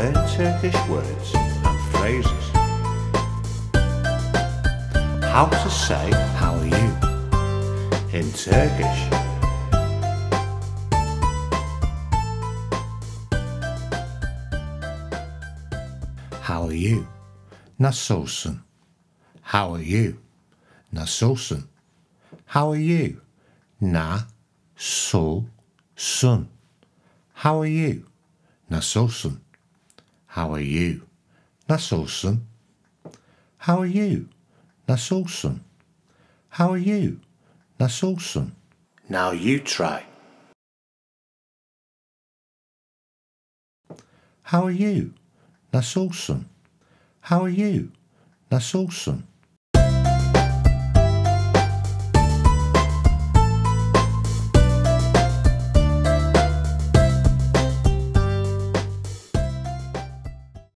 Learn Turkish words and phrases. How to say how are you in Turkish. How are you? Nasılsın? How are you? Nasılsın? How are you? Nasılsın? How are you? Nasılsın? How are you? Nasılsın? How are you? Nasılsın? How are you? Nasılsın? Now you try. How are you? Nasılsın? How are you? Nasılsın?